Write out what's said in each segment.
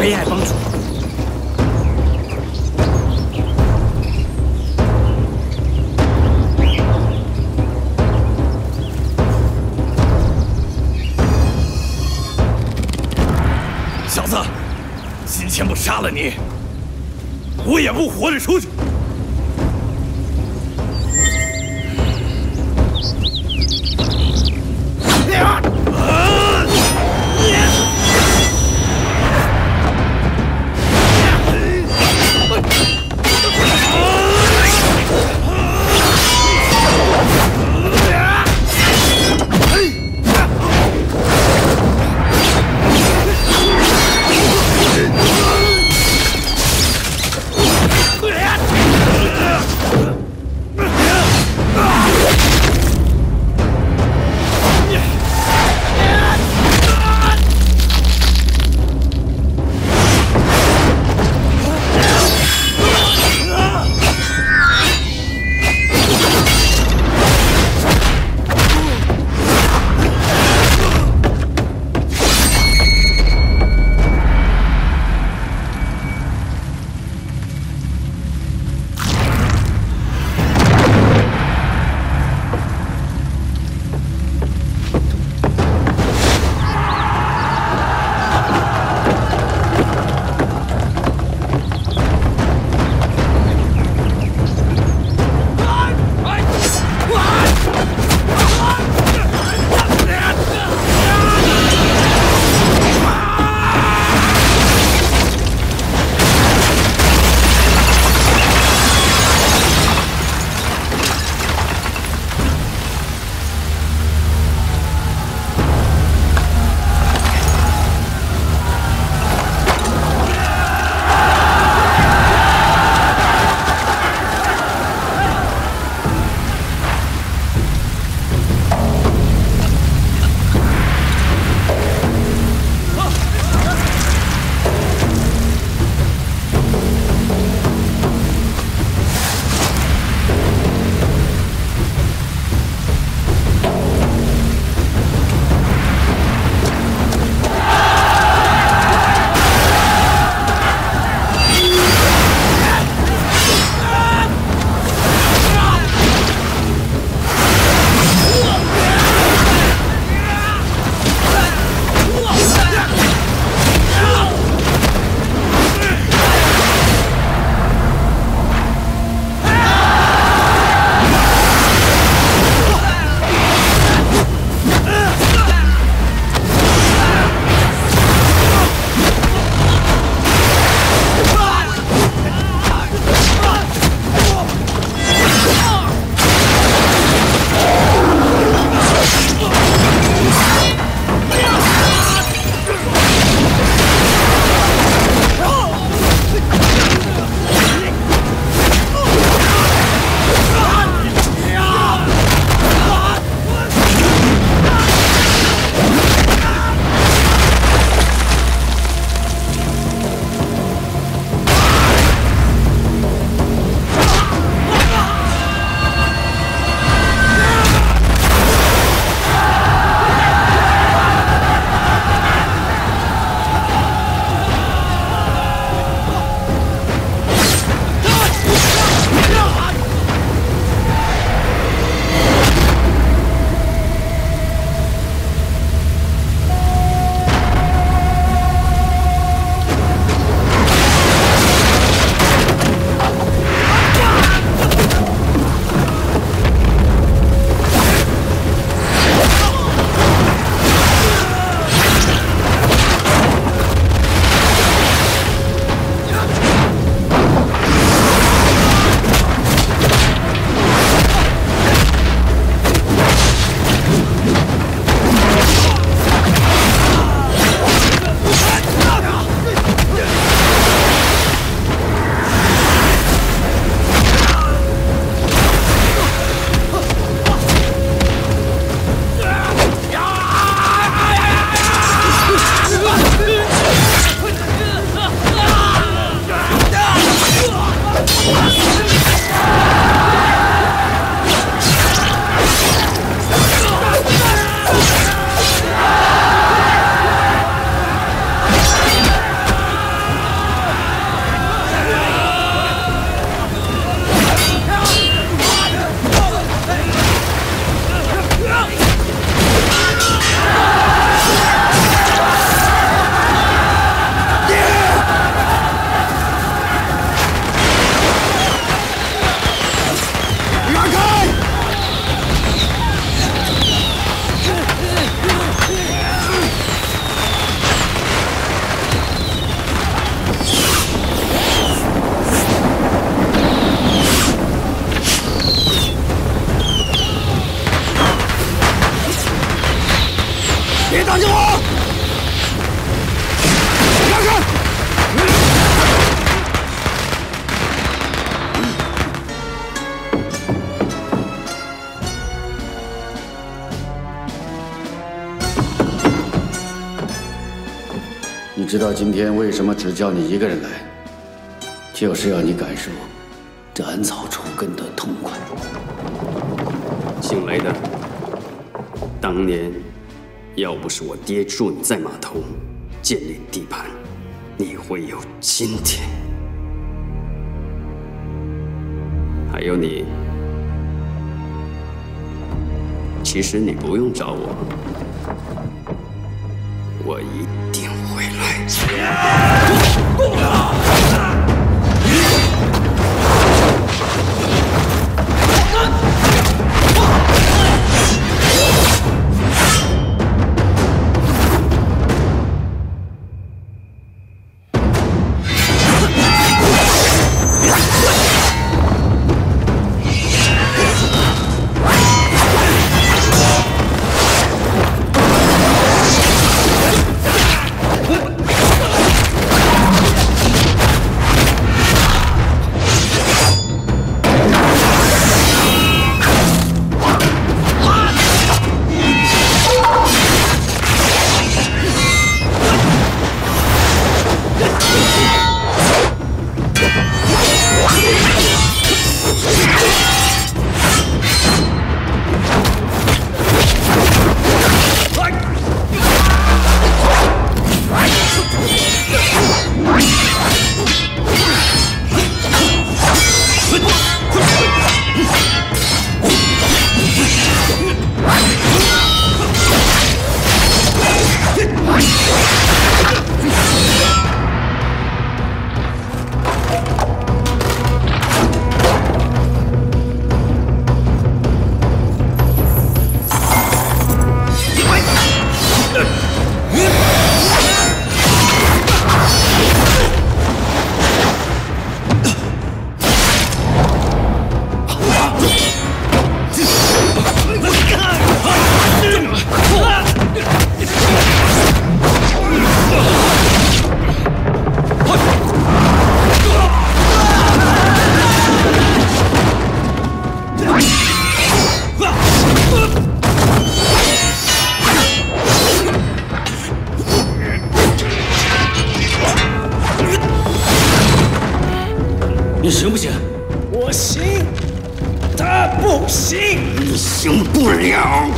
北海帮主。小子，今天不杀了你，我也不活着出去。知道今天为什么只叫你一个人来，就是要你感受斩草除根的痛快。姓雷的，当年要不是我爹助你在码头建立地盘，你会有今天。还有你，其实你不用找我，我一定啊 你行不行？我行他不行。你行不了。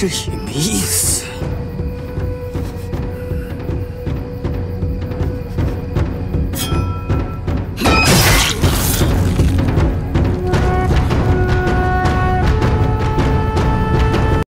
这也没意思。